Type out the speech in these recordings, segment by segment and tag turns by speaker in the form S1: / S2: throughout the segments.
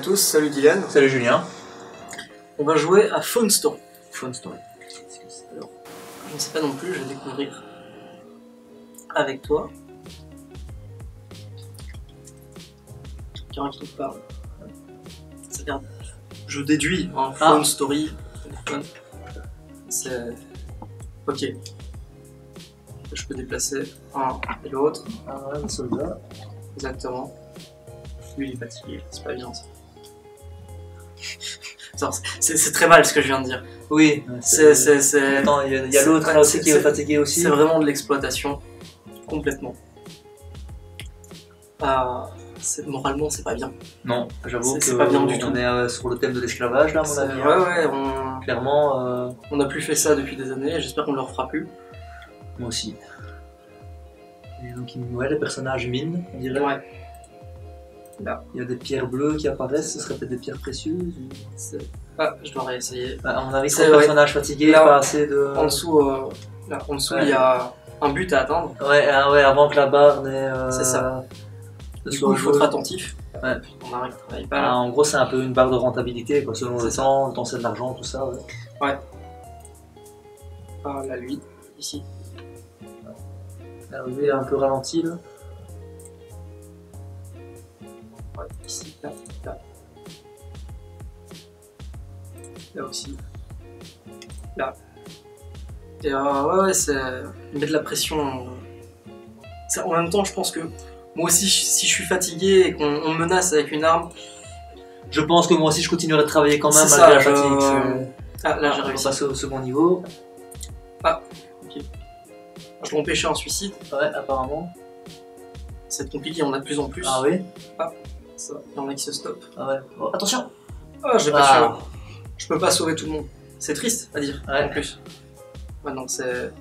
S1: tous, salut Dylan.
S2: Salut Julien.
S1: On va jouer à Phone Story.
S2: Phone Story.
S1: Alors, je ne sais pas non plus, je vais découvrir avec toi. Quelqu'un qui te parle. Ça. Je déduis un
S2: Ah.
S1: Phone Story. C'est. Ok. Je peux déplacer un et l'autre.
S2: Ah le soldat.
S1: Exactement. Lui, il est fatigué, c'est pas bien ça. Genre, C'est c'est très mal ce que je viens de dire.
S2: Oui.
S1: C'est c'est- c'est-
S2: Attends, il y a, l'autre aussi qui est fatigué aussi.
S1: c'est vraiment de l'exploitation. Complètement. Ah, c'est- moralement, c'est pas bien.
S2: Non, j'avoue
S1: C'est-
S2: que
S1: c'est pas bien du
S2: on
S1: tout.
S2: est euh, sur le thème de l'esclavage là, à mon
S1: C'est-
S2: avis.
S1: Ouais,
S2: hein.
S1: ouais, on,
S2: Clairement, euh,
S1: on a plus fait ça depuis des années, j'espère qu'on ne le refera plus.
S2: moi aussi. Et donc, il- ouais, les personnages minent, on dirait.
S1: Ouais.
S2: Il y a des pierres bleues qui apparaissent, ce serait peut-être des pierres précieuses. ou-
S1: Ah, je dois réessayer.
S2: Bah,
S1: C'est
S2: c'est un
S1: vrai.
S2: personnage fatigué,
S1: Là,
S2: pas assez de.
S1: En dessous, euh, là, en dessous,
S2: Ouais.
S1: il y a un but à atteindre.
S2: Ouais, ah ouais, avant que la barre n'ait. euh,
S1: C'est ça. Du coup, il faut être attentif.
S2: Ouais.
S1: On arrive, on travaille pas
S2: Ah,
S1: là.
S2: en gros, c'est un peu une barre de rentabilité, quoi, selon le
S1: ça.
S2: temps, le temps c'est de l'argent, tout ça. Ouais.
S1: Ah, là, lui, ici.
S2: L'arrivée est un peu ralentie là.
S1: Ici, là, là. Là aussi. Là. Et euh, ouais, ouais, c'est. Met de la pression. euh. Ça, en même temps, je pense que moi aussi, je- si je suis fatigué et qu'on on me menace avec une arme.
S2: Je pense que moi aussi je continuerai de travailler quand même malgré la
S1: je-
S2: fatigue. c'est-
S1: Ah, là, j'ai réussi.
S2: passer au second niveau.
S1: Je vais empêcher un suicide.
S2: Ouais, apparemment.
S1: C'est compliqué, on a de plus en plus.
S2: Ah oui?
S1: Ça, il y en a qui se stoppent.
S2: Ah ouais. Attention
S1: Ah, j'ai pas
S2: Ah.
S1: Je peux pas sauver tout le monde. C'est triste à dire,
S2: Ouais.
S1: en plus. C'est.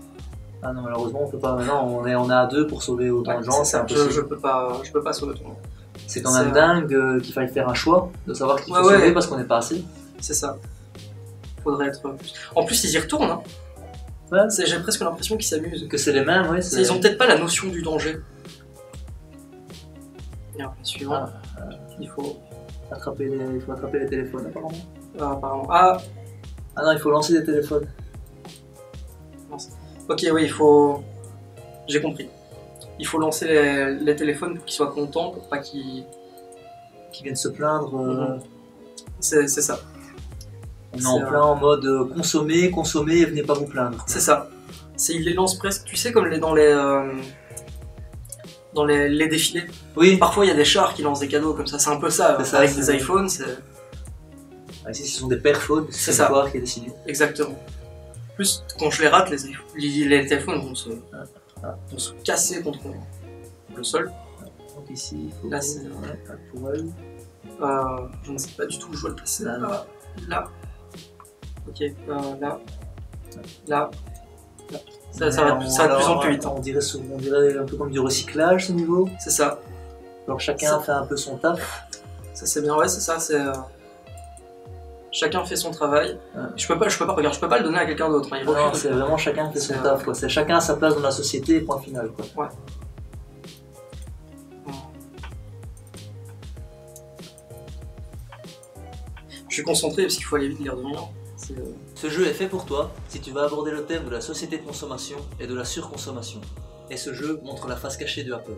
S2: Ah non, malheureusement, on peut pas. Maintenant, on est, on est à deux pour sauver autant
S1: Ouais,
S2: de gens,
S1: c'est. Je,
S2: impossible.
S1: je peux pas, je peux pas sauver tout le monde.
S2: C'est quand même dingue euh, qu'il faille faire un choix de savoir qui
S1: Ouais,
S2: faut sauver parce qu'on n'est pas assez.
S1: C'est ça. Faudrait être plus. En plus, ils y retournent. Hein.
S2: Ouais.
S1: J'ai presque l'impression qu'ils s'amusent.
S2: Que c'est les mêmes,
S1: Ils ont peut-être pas la notion du danger. Et suivant,
S2: Ah,
S1: il faut.
S2: attraper les... Il faut attraper les téléphones, apparemment.
S1: ah, apparemment. Ah,
S2: Ah non, il faut lancer des téléphones.
S1: ok, oui, il faut. J'ai compris. Il faut lancer les, les téléphones pour qu'ils soient contents, pour pas qu'ils.
S2: Qui viennent se plaindre. euh,
S1: Mhm. C'est ça.
S2: On est en plein en mode euh, consommer, consommer et venez pas vous plaindre.
S1: C'est ça. C'est ils les lancent presque, tu sais, comme les, dans les. Dans les, les défilés.
S2: Oui,
S1: Parfois, il y a des chars qui lancent des cadeaux comme ça. C'est un peu ça.
S2: Ça,
S1: Avec des iPhones, c'est.
S2: Ah, ici ce sont des perfos,
S1: C'est ça.
S2: qui est décidé.
S1: Exactement. En plus, quand je les rate, les, iPhones- les, les téléphones vont se, vont se casser contre le sol.
S2: Donc ici, il faut
S1: Là, c'est-. Euh, je ne sais pas du tout où je dois le placer.
S2: Là.
S1: Là. Là. Ok. euh, là. Là. Là. Ça, ça va,
S2: Mais
S1: ça va de plus en plus vite.
S2: On dirait, on dirait un peu comme du recyclage ce niveau.
S1: C'est ça.
S2: Alors chacun
S1: Ça-
S2: fait un peu son taf.
S1: Ça c'est bien. Ouais, c'est ça. C'est. euh, Chacun fait son travail.
S2: Ouais.
S1: Je peux pas, je peux pas, regarde, je peux pas le donner à quelqu'un d'autre. hein, il
S2: Non, c'est vraiment chacun fait son
S1: C'est-
S2: taf. quoi. C'est chacun a sa place dans la société, point final. Quoi.
S1: Je suis concentré parce qu'il faut aller vite lire de rien.
S2: Ce jeu est fait pour toi si tu veux aborder le thème de la société de consommation et de la surconsommation. Et ce jeu montre la face cachée de Apple.